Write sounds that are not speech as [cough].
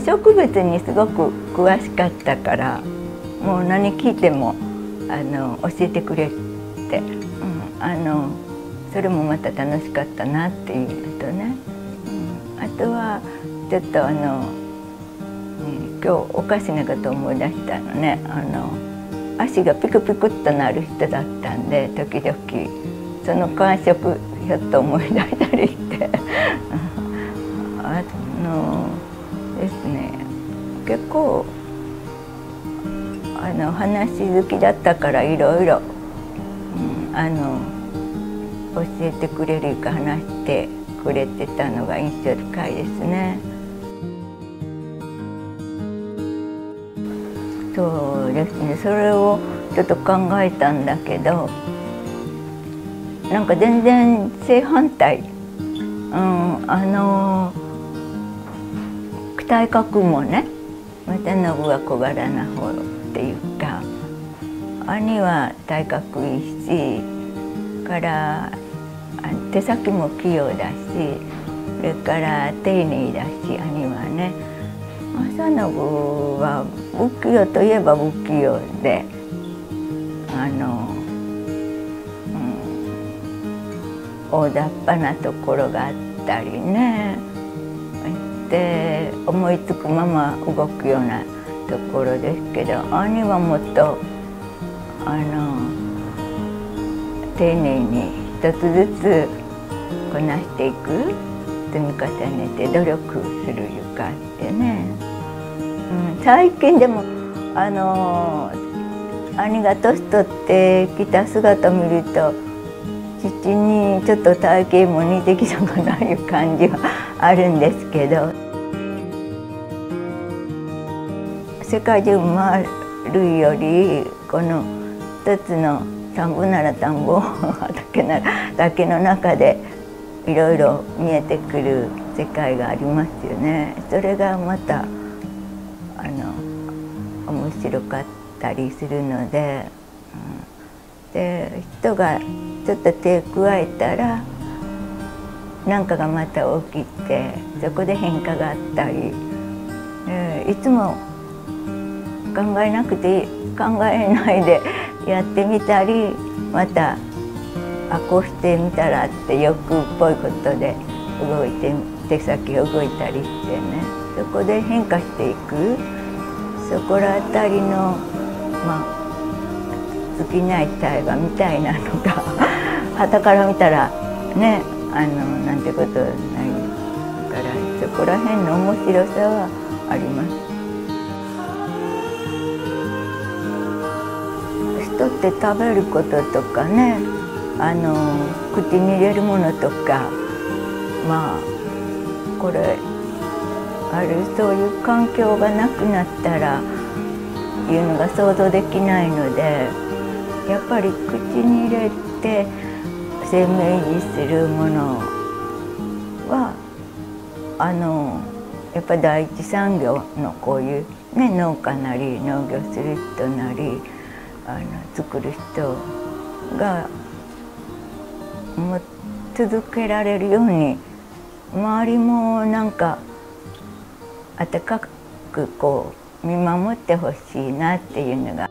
植物にすごく詳しかったからもう何聞いてもあの教えてくれて、うん、あのそれもまた楽しかったなっていうとね、とはちょっとあの、うん、今日おかしなこと思い出したのね。あの足がピクピクっとなる人だったんで時々。その感触ひょっと思い出したりして。あのですね。結構あの話好きだったからいろいろ、あの教えてくれるか話して。くれてたのが印象深いですね。そうですね。それをちょっと考えたんだけどなんか全然正反対、うん、あの体格もね。またノブは小柄な方っていうか兄は体格いいしから手先も器用だしそれから丁寧だし兄はね正信は不器用といえば不器用であの、うん、大雑把なところがあったりね。で思いつくまま動くようなところですけど兄はもっとあの丁寧に一つずつこなしていく積み重ねて努力するいうかってね、うん、最近でもあの兄が年取ってきた姿を見ると父にちょっと体型も似てきたかないう感じはあるんですけど。世界中回るよりこの一つの田んぼなら田んぼ畑なら畑の中でいろいろ見えてくる世界がありますよね。それがまたあの面白かったりするので、うん、で人がちょっと手加えたら何かがまた起きてそこで変化があったり、えいつも考えなくていい考えないでやってみたりまたあこうしてみたらって欲っぽいことで動いて手先が動いたりしてねそこで変化していくそこら辺りのまあ尽きない対話みたいなのが [laughs] 旗から見たらねあのなんてことないからそこら辺の面白さはあります。人って食べることとかねあの口に入れるものとかまあこれあるそういう環境がなくなったらいうのが想像できないのでやっぱり口に入れて生命維持するものはあのやっぱ第一産業のこういう、ね、農家なり農業する人なりあの作る人がも続けられるように周りもなんか温かくこう見守ってほしいなっていうのが。